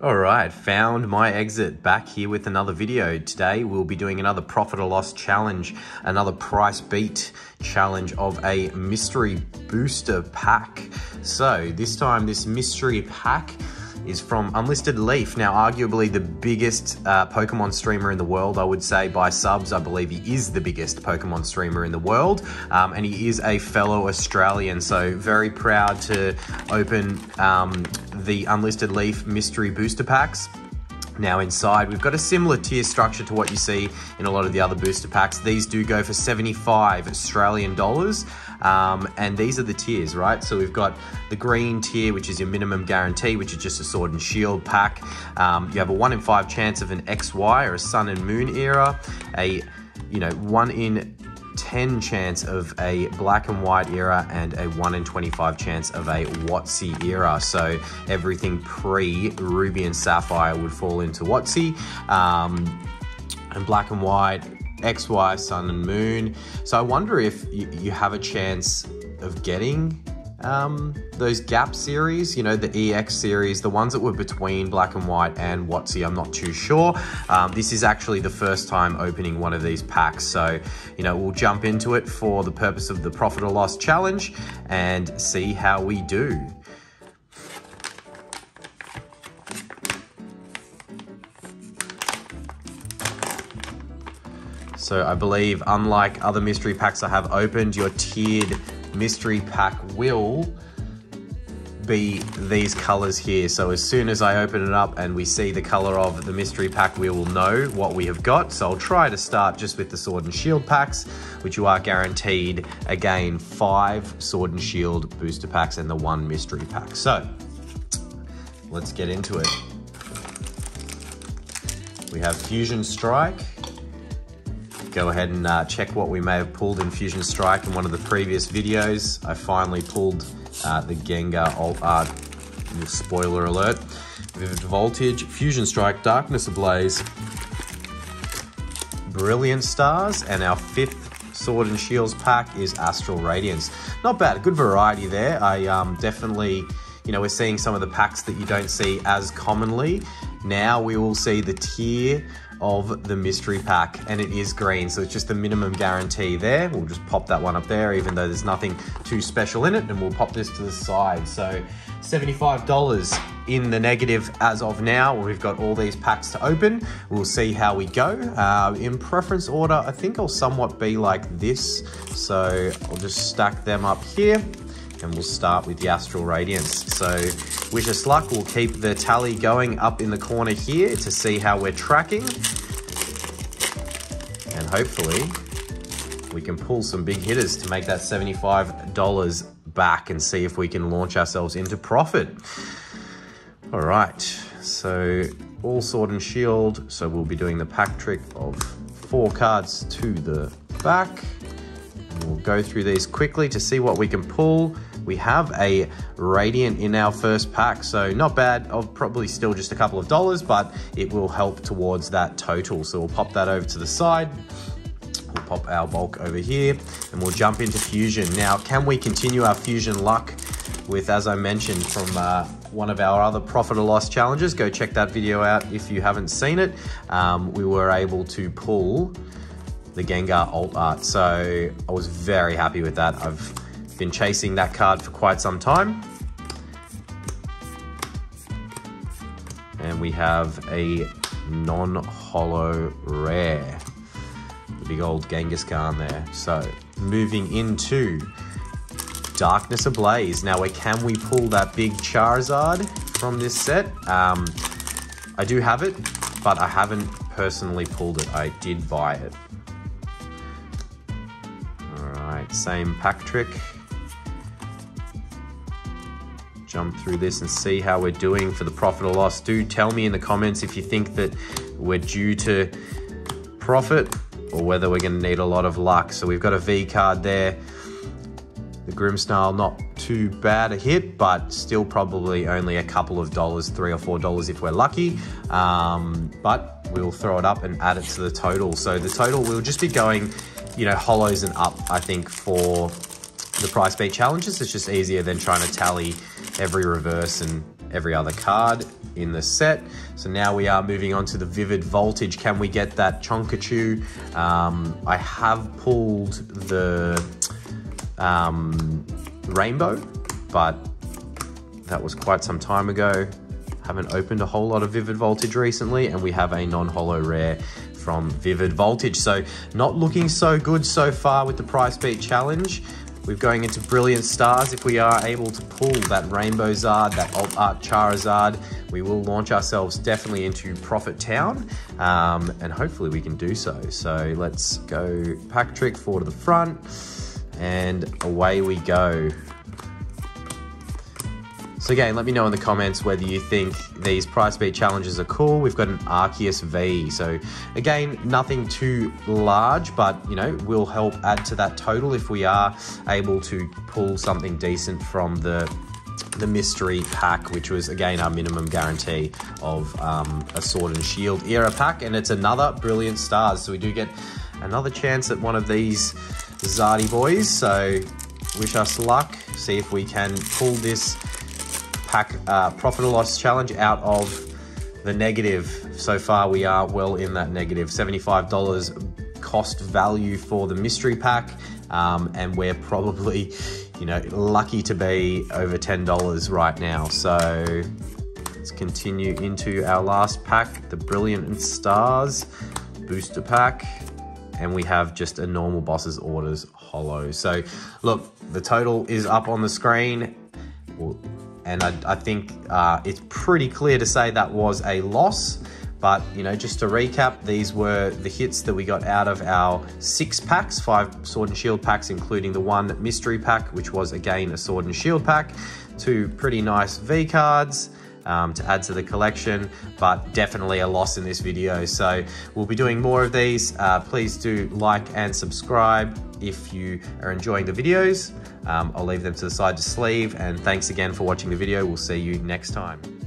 All right, found my exit back here with another video. Today we'll be doing another profit or loss challenge, another price beat challenge of a mystery booster pack. So this time this mystery pack is from Unlisted Leaf. Now, arguably the biggest uh, Pokemon streamer in the world, I would say by subs. I believe he is the biggest Pokemon streamer in the world, um, and he is a fellow Australian. So, very proud to open um, the Unlisted Leaf mystery booster packs. Now inside, we've got a similar tier structure to what you see in a lot of the other booster packs. These do go for 75 Australian dollars. Um, and these are the tiers, right? So we've got the green tier, which is your minimum guarantee, which is just a sword and shield pack. Um, you have a one in five chance of an XY or a sun and moon era, a you know one in 10 chance of a black and white era and a 1 in 25 chance of a WotC era. So everything pre Ruby and Sapphire would fall into WotC. Um, and black and white, XY, Sun and Moon. So I wonder if you, you have a chance of getting um, those Gap series, you know, the EX series, the ones that were between Black and White and WotC, I'm not too sure. Um, this is actually the first time opening one of these packs. So, you know, we'll jump into it for the purpose of the profit or loss challenge and see how we do. So I believe, unlike other mystery packs I have opened, your tiered mystery pack will be these colors here. So as soon as I open it up and we see the color of the mystery pack, we will know what we have got. So I'll try to start just with the sword and shield packs, which you are guaranteed, again, five sword and shield booster packs and the one mystery pack. So let's get into it. We have Fusion Strike, go ahead and uh, check what we may have pulled in Fusion Strike in one of the previous videos. I finally pulled uh, the Gengar Alt Art, spoiler alert, Vivid Voltage, Fusion Strike, Darkness Ablaze, Brilliant Stars, and our fifth Sword and Shields pack is Astral Radiance. Not bad, good variety there. I um, definitely, you know, we're seeing some of the packs that you don't see as commonly. Now we will see the tier of the mystery pack and it is green so it's just the minimum guarantee there. We'll just pop that one up there even though there's nothing too special in it and we'll pop this to the side. So $75 in the negative as of now. We've got all these packs to open. We'll see how we go. Uh, in preference order I think I'll somewhat be like this. So I'll just stack them up here and we'll start with the Astral Radiance. So wish us luck. We'll keep the tally going up in the corner here to see how we're tracking. And hopefully we can pull some big hitters to make that $75 back and see if we can launch ourselves into profit. All right, so all sword and shield. So we'll be doing the pack trick of four cards to the back. We'll go through these quickly to see what we can pull. We have a Radiant in our first pack, so not bad. Of probably still just a couple of dollars, but it will help towards that total. So we'll pop that over to the side. We'll pop our bulk over here and we'll jump into Fusion. Now, can we continue our Fusion luck with, as I mentioned, from uh, one of our other profit or loss challenges? Go check that video out if you haven't seen it. Um, we were able to pull the Gengar alt art. So I was very happy with that. I've been chasing that card for quite some time. And we have a non-holo rare. The big old Genghis Khan there. So moving into Darkness Ablaze. Now, can we pull that big Charizard from this set? Um, I do have it, but I haven't personally pulled it. I did buy it. Alright, same pack trick jump through this and see how we're doing for the profit or loss. Do tell me in the comments if you think that we're due to profit or whether we're going to need a lot of luck. So we've got a V card there. The Grimmsnarl, not too bad a hit, but still probably only a couple of dollars, three or four dollars if we're lucky. Um, but we'll throw it up and add it to the total. So the total will just be going, you know, hollows and up, I think, for the price beat challenges. It's just easier than trying to tally every reverse and every other card. in the set. So now we are moving on to the Vivid Voltage. Can we get that Chonkachu? Um, I have pulled the um, Rainbow, but that was quite some time ago. Haven't opened a whole lot of Vivid Voltage recently, and we have a non-holo rare from Vivid Voltage. So not looking so good so far with the Price Beat Challenge. We're going into Brilliant Stars. If we are able to pull that Rainbow Zard, that Alt Art Charizard, we will launch ourselves definitely into Profit Town, um, and hopefully we can do so. So let's go Pack Trick forward to the front, and away we go. So again, let me know in the comments whether you think these price beat challenges are cool. We've got an Arceus V. So again, nothing too large, but you know, will help add to that total if we are able to pull something decent from the the mystery pack, which was again our minimum guarantee of um, a sword and shield era pack, and it's another brilliant stars. So we do get another chance at one of these Zardy boys. So wish us luck. See if we can pull this pack uh, profit or loss challenge out of the negative. So far, we are well in that negative $75 cost value for the mystery pack. Um, and we're probably, you know, lucky to be over $10 right now. So let's continue into our last pack, the Brilliant Stars booster pack. And we have just a normal boss's orders hollow. So look, the total is up on the screen. And I, I think uh, it's pretty clear to say that was a loss. But, you know, just to recap, these were the hits that we got out of our six packs, five Sword and Shield packs, including the one mystery pack, which was again a Sword and Shield pack, two pretty nice V cards, um, to add to the collection, but definitely a loss in this video. So we'll be doing more of these. Uh, please do like and subscribe if you are enjoying the videos. Um, I'll leave them to the side to sleeve and thanks again for watching the video. We'll see you next time.